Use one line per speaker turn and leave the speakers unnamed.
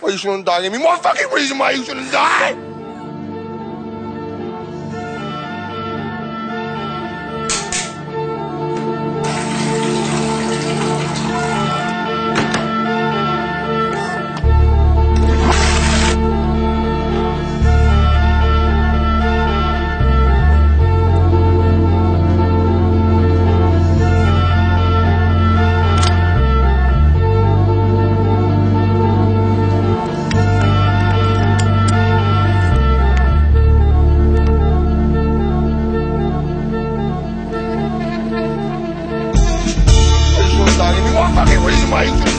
Why you shouldn't die? Give me more fucking reason why you shouldn't die! my